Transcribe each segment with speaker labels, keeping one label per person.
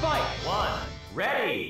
Speaker 1: Fight! One, ready,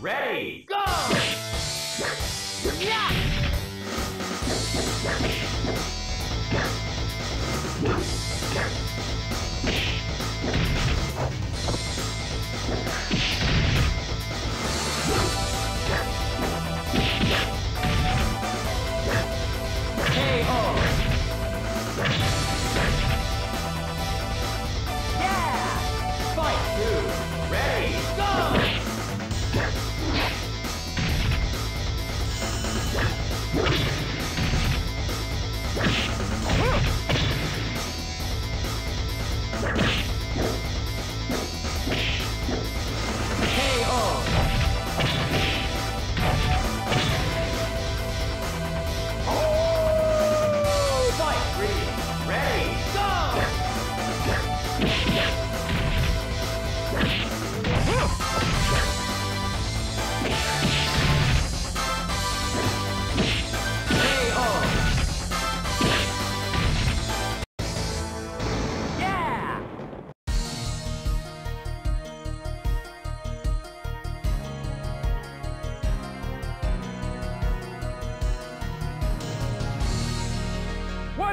Speaker 2: Ready!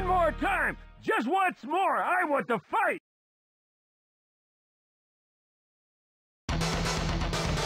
Speaker 2: More time! Just once more! I want to fight!